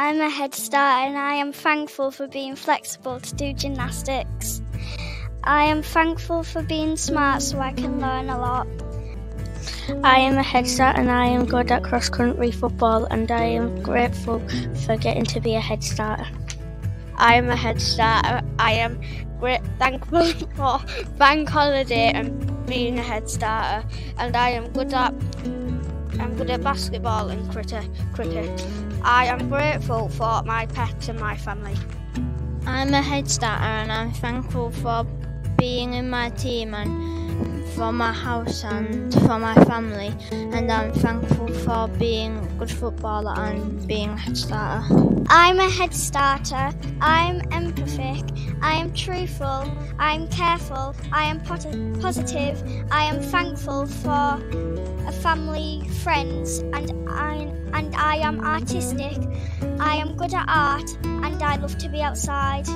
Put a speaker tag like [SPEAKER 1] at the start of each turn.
[SPEAKER 1] I'm a head start and I am thankful for being flexible to do gymnastics. I am thankful for being smart so I can learn a lot.
[SPEAKER 2] I am a head start and I am good at cross country football and I am grateful for getting to be a head starter.
[SPEAKER 3] I am a head starter. I am great thankful for bank holiday and being a head starter and I am good at I'm good at basketball and cricket. I am grateful for my pets and my family.
[SPEAKER 4] I'm a head starter and I'm thankful for being in my team and for my house and for my family and I'm thankful for being a good footballer and being a head starter.
[SPEAKER 1] I'm a head starter. I'm empathic. I am truthful. I am careful. I am positive. I am thankful for a family, friends, and I and I am artistic. I am good at art and I love to be outside.